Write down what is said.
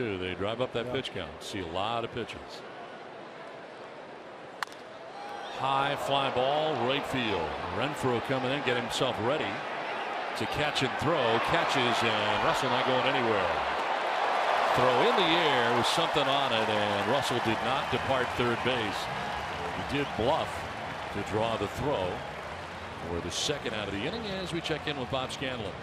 They drive up that pitch count. See a lot of pitches. High fly ball right field. Renfroe coming in get himself ready to catch and throw catches and Russell not going anywhere. Throw in the air with something on it and Russell did not depart third base. He did bluff to draw the throw We're the second out of the inning as we check in with Bob Scanlan.